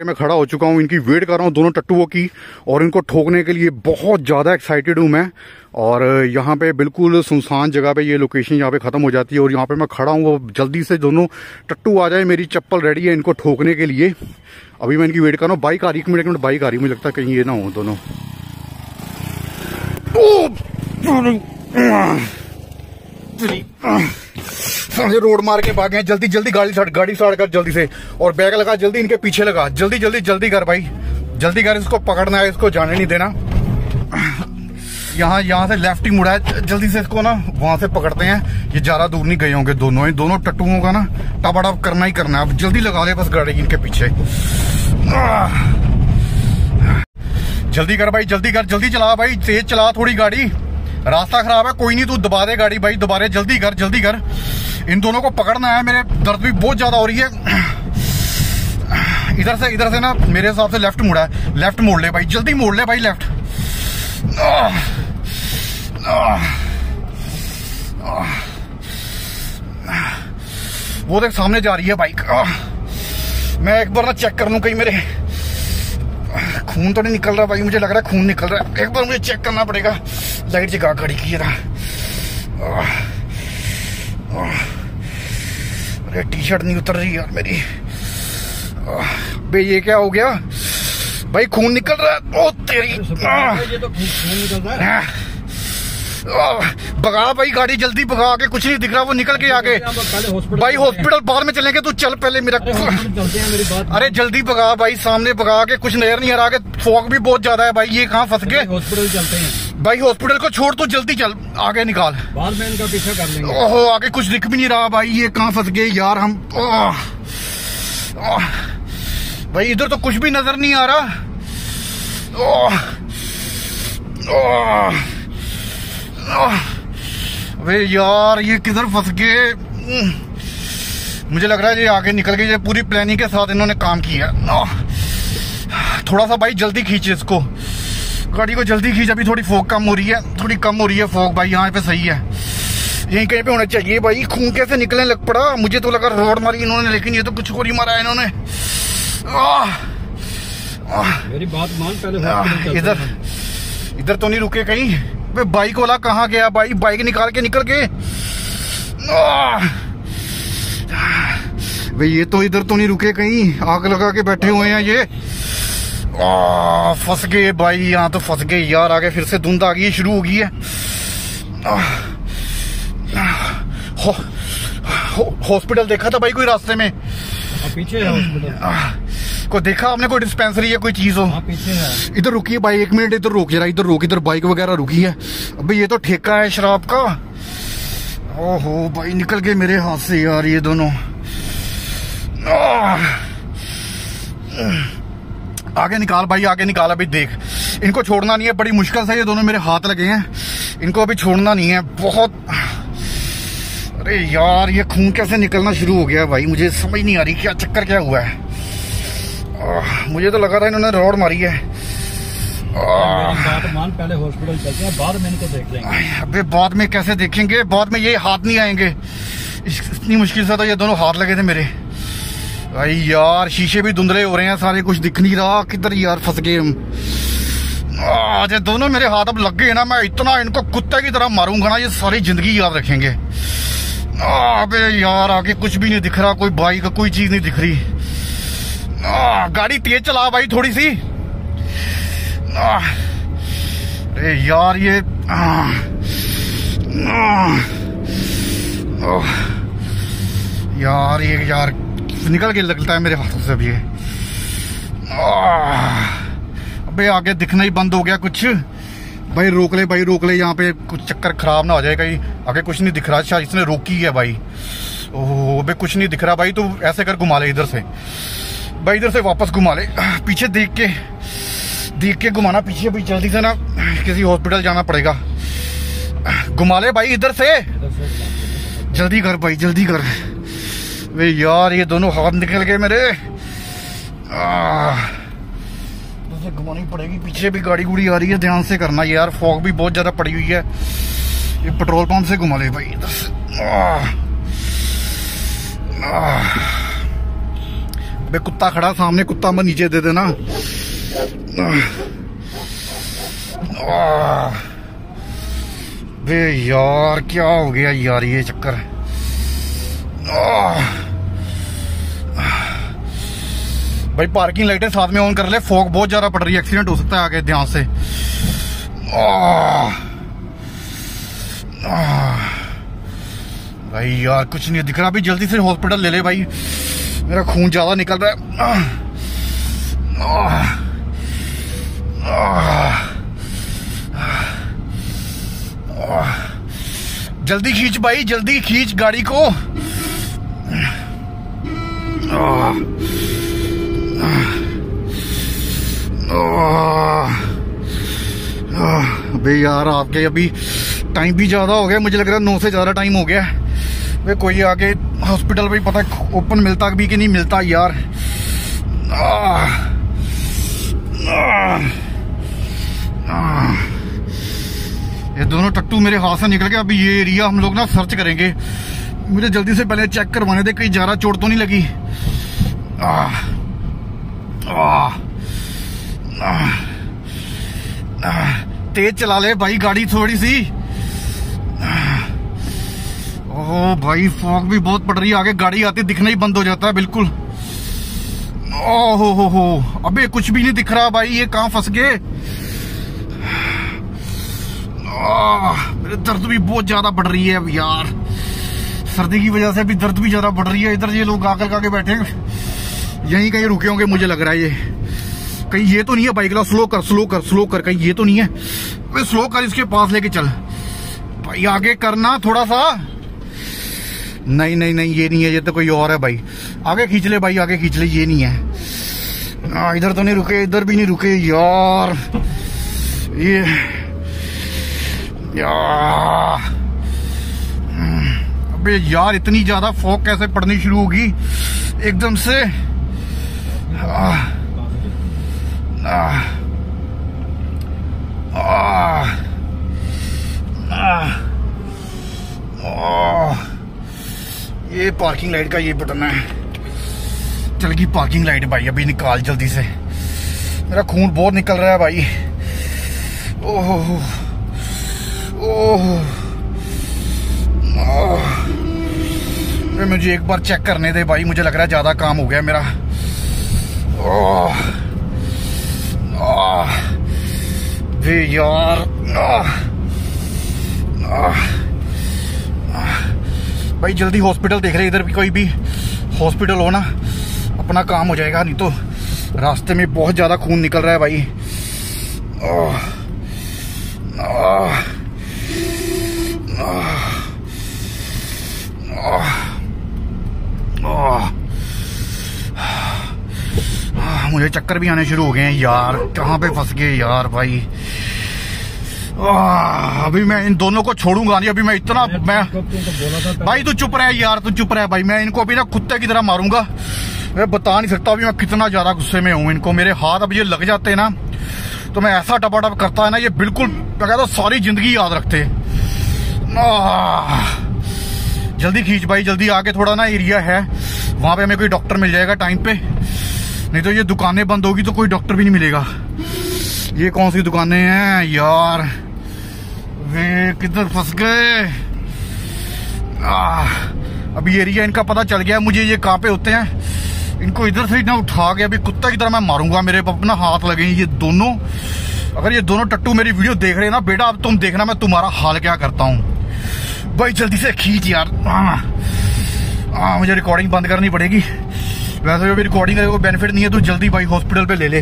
मैं खड़ा हो चुका हूँ, इनकी वेट कर रहा हूँ दोनों टट्टुओं की, और इनको ठोकने के लिए बहुत ज़्यादा एक्साइटेड हूँ मैं। और यहाँ पे बिल्कुल सुनसान जगह पे ये लोकेशन यहाँ पे ख़त्म हो जाती है, और यहाँ पे मैं खड़ा हूँ, वो जल्दी से दोनों टट्टू आ जाए, मेरी चप्पल रेडी है इनको ठोकने के लिए। अभी मैं इनकी वेट कर रहा हूँ, बाइक आ रही, एक मिनट एक मिनट, बाइक आ रही, मुझे लगता है कहीं ये ना हो दोनों। सामने रोड मार के भागे जल्दी जल्दी गाड़ी साड़ गाड़ी साड़ कर जल्दी से। और बैग लगा, जल्दी इनके पीछे लगा। जल्दी जल्दी जल्दी कर भाई। जल्दी कर, इसको पकड़ना है, इसको जाने नहीं देना। यहाँ यहाँ से लेफ़्ट ही मुड़ा है। जल्दी से इसको ना वहाँ से पकड़ते हैं। ये ज़्यादा दूर नहीं गए होंगे दोनों ही। दोनों टट्टुओं का ना। टपाटप करना ही करना है। अब जल्दी लगा ले बस गाड़ी इनके पीछे। जल्दी कर भाई, जल्दी कर, जल्दी चला भाई। तेज चला थोड़ी गाड़ी। रास्ता खराब है, कोई नहीं, तू दबा दे गाड़ी भाई दोबारे जल्दी कर जल्दी कर। इन दोनों को पकड़ना है, मेरे दर्द भी बहुत ज़्यादा हो रही है। इधर से इधर से ना मेरे हिसाब से लेफ़्ट मुड़ा है। लेफ़्ट मोड़ ले भाई, जल्दी मोड़ ले भाई लेफ़्ट वो देख, सामने जा रही है बाइक मैं एक बार ना चेक कर लूँ कहीं मेरे। खून तो नहीं निकल रहा भाई, मुझे लग रहा है खून निकल रहा है। एक बार मुझे चेक करना पड़ेगा। लाइट जगह खड़ी की था अरे टी शर्ट नहीं उतर रही यार मेरी। बे ये क्या हो गया? भाई खून निकल रहा है। ओ तेरी तो खून निकल रहा है। भगा भाई गाड़ी जल्दी भगा के कुछ नहीं दिख रहा वो निकल के आगे। भाई हॉस्पिटल बाहर में चलेंगे तू चल पहले मेरा अरे जल्दी भगा भाई सामने भगा के कुछ नज़र नहीं आ रहा फॉग भी बहुत ज़्यादा है भाई ये कहाँ फंस गए? हॉस्पिटल चलते हैं। भाई हॉस्पिटल को छोड़ तू जल्दी चल आगे निकाल। बाद में इनका पीछा कर लेंगे। ओहो आगे कुछ दिख भी नहीं रहा भाई ये कहाँ फंस गए यार हम? ओह, ओह, भाई इधर तो कुछ भी नज़र नहीं आ रहा। ओह, ओह, ओह, अबे यार ये किधर फंस गए? मुझे लग रहा है ये आगे निकल गए ये पूरी प्लानिंग के साथ इन्होंने काम किया। थोड़ा सा भाई जल्दी खींचे इसको। गाड़ी को जल्दी खींच अभी थोड़ी फोक कम हो रही है थोड़ी कम हो रही है फोक भाई यहाँ पे सही है। यहीं कहीं पे होना चाहिए भाई खून कैसे निकलने लग पड़ा? मुझे तो लगा रोड मारी इन्होंने लेकिन ये तो कुछ और ही मारा है इन्होंने। मेरी बात मान पहले इधर इधर तो नहीं रुके कहीं। वे बाइक वाला कहाँ गया भाई? बाइक निकाल के निकल गए। आह, वे ये तो इधर तो नहीं रुके कहीं। आग लगा के बैठे हुए हैं ये। फंस गए भाई यहाँ तो फंस गए यार आगे फिर से धुंध आ गई शुरू हो गई है। आह, हो- देखा था भाई कोई रास्ते में? हाँ, पीछे है को देखा आपने कोई डिस्पेंसरी या कोई चीज़ हो? हाँ इधर रुकी है भाई एक मिनट इधर रोक जरा इधर रोक इधर बाइक वगैरह रुकी है। अबे ये तो ठेका है शराब का। ओहो भाई निकल गए मेरे हाथ से यार ये दोनों! आगे निकाल भाई आगे निकाल अभी देख। इनको छोड़ना नहीं है बड़ी मुश्किल से ये दोनों मेरे हाथ लगे हैं। इनको अभी छोड़ना नहीं है बहुत अरे यार ये खून कैसे निकलना शुरू हो गया है भाई? मुझे समझ नहीं आ रही क्या चक्कर क्या हुआ है। मुझे तो लगा था इन्होंने रोड मारी है। मान पहले हॉस्पिटल चलते हैं बाद में इनको देख लेंगे। अबे बाद में कैसे देखेंगे? बाद में ये हाथ नहीं आएँगे। इतनी मुश्किल से तो ये दोनों हाथ लगे थे मेरे। भाई यार शीशे भी धुंधले हो रहे हैं सारे कुछ दिख नहीं रहा। किधर यार फंस गए हम? आज दोनों मेरे हाथ अब लग गए ना मैं इतना इनको कुत्ते की तरह मारूँगा ना ये सारी ज़िंदगी याद रखेंगे। आ, अबे यार आगे कुछ भी नहीं दिख रहा कोई बाइक कोई चीज़ नहीं दिख रही। आ, गाड़ी तेज चला भाई थोड़ी सी। आ, अरे यार ये आ, आ, ओह, यार ये यार निकल के लगता है मेरे हाथों से आह, अबे आगे दिखना ही बंद हो गया कुछ। भाई रोक ले भाई रोक ले यहाँ पे कुछ चक्कर खराब ना हो जाए कहीं। आगे कुछ नहीं दिख रहा अच्छा इसने रोकी है भाई। ओह अबे कुछ नहीं दिख रहा भाई तू ऐसे कर घुमा ले इधर से। भाई इधर से वापस घुमा ले। पीछे देख के देख के घुमाना पीछे भी जल्दी से ना किसी हॉस्पिटल जाना पड़ेगा। घुमा ले भाई इधर से। जल्दी कर भाई जल्दी कर। वे यार ये दोनों हाथ निकल गए मेरे। मुझे घुमानी पड़ेगी पीछे भी गाड़ी गुड़ी आ रही है ध्यान से करना यार फॉग भी बहुत ज़्यादा पड़ी हुई है। ये पेट्रोल पंप से घुमा ले भाई आह, आह, बे कुत्ता खड़ा सामने कुत्ता मैं नीचे दे देना। बे यार क्या हो गया यार ये चक्कर। आह। भाई पार्किंग लाइटें साथ में ऑन कर ले। फोक बहुत ज़्यादा पड़ रही है। एक्सीडेंट हो सकता है आगे, ध्यान से। भाई यार, कुछ नहीं दिख रहा। अभी जल्दी से हॉस्पिटल ले ले भाई। मेरा खून ज़्यादा निकल रहा है। जल्दी खींच भाई, जल्दी खींच गाड़ी को। अबे यार, आपके अभी टाइम भी ज़्यादा हो गया, मुझे लग रहा है नौ से ज़्यादा टाइम हो गया वे कोई आगे हॉस्पिटल भी पता ओपन मिलता भी कि नहीं, मिलता यार। ये दोनों टट्टू मेरे हाथ से निकल गए, अभी ये एरिया हम लोग ना सर्च करेंगे मुझे जल्दी से पहले चेक करवाने दे, कहीं ज़्यादा चोट तो नहीं लगी आह। आह। तेज चला ले भाई, गाड़ी थोड़ी सी। ओह भाई फॉग भी बहुत पड़ रही है, आगे गाड़ी आती दिखना ही बंद हो जाता है, बिल्कुल। ओहो हो हो अबे कुछ भी नहीं दिख रहा भाई, ये कहाँ फंस गए? मेरे दर्द भी बहुत ज़्यादा बढ़ रही है अब यार। सर्दी की वजह से भी दर्द भी ज़्यादा बढ़ रही है, इधर ये लोग आकर आके बैठे हैं। यहीं कहीं रुके होंगे, मुझे लग रहा है ये। कहीं ये तो नहीं है बाइक ला स्लो कर स्लो कर स्लो कर कहीं ये तो नहीं है। वे स्लो कर इसके पास लेके चल। भाई आगे करना थोड़ा सा। नहीं नहीं नहीं ये नहीं है ये तो कोई और है भाई। आगे खींच ले भाई आगे खींच ले ये नहीं है। इधर तो नहीं रुके इधर भी नहीं रुके यार। ये यार हम्म, अबे यार इतनी ज़्यादा फॉग कैसे पड़नी शुरू होगी? एकदम से। आ, आ, आ, आ, आ, ये पार्किंग लाइट का ये बटन है। चल गई पार्किंग लाइट भाई अभी निकाल जल्दी से। मेरा खून बहुत निकल रहा है भाई। ओह ओह। मुझे एक बार चेक करने दे भाई मुझे लग रहा है ज़्यादा काम हो गया मेरा। ओह। आह। आह। आह। भाई जल्दी हॉस्पिटल देख रहे इधर भी कोई भी हॉस्पिटल हो ना अपना काम हो जाएगा नहीं तो रास्ते में बहुत ज़्यादा खून निकल रहा है भाई ओह, आह। मुझे चक्कर भी आने शुरू हो गए हैं। यार कहाँ पे फंस गए यार भाई? अभी मैं इन दोनों को छोड़ूँगा नहीं अभी मैं इतना मैं पहले? भाई तू चुप रह यार तू चुप रह भाई। मैं इनको अभी ना कुत्ते की तरह मारूँगा। मैं बता नहीं सकता अभी मैं कितना ज़्यादा गुस्से में हूँ इनको। मेरे हाथ अब ये लग जाते हैं ना तो मैं ऐसा टपाटप करता है ना ये बिल्कुल मैं कहता सारी ज़िंदगी याद रखते जल्दी खींच भाई जल्दी आगे थोड़ा ना एरिया है। वहाँ पे हमें कोई डॉक्टर मिल जाएगा टाइम पे। नहीं तो ये दुकानें बंद होगी तो कोई डॉक्टर भी नहीं मिलेगा। ये कौन सी दुकानें हैं यार? वे किधर फंस गए? अभी एरिया इनका पता चल गया, मुझे ये कहाँ पे होते हैं? इनको इधर से ना उठा के अभी कुत्ता की तरह मैं मारूँगा, मेरे अपना हाथ लगे ये दोनों। अगर ये दोनों टट्टू मेरी वीडियो देख रहे हैं ना, बेटा, अब तुम देखना मैं तुम्हारा हाल क्या करता हूँ। भाई, जल्दी से खींच यार। हाँ हाँ मुझे रिकॉर्डिंग बंद करनी पड़ेगी। वैसे जो भी रिकॉर्डिंग है कोई बेनिफिट नहीं है तो जल्दी भाई हॉस्पिटल पे ले ले।